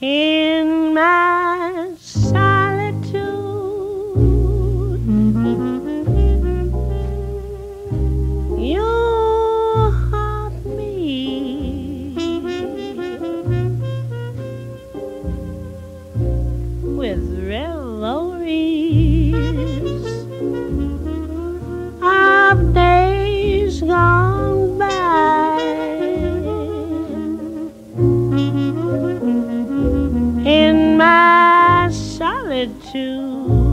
in my solitude. You haunt me with revelries In my solitude.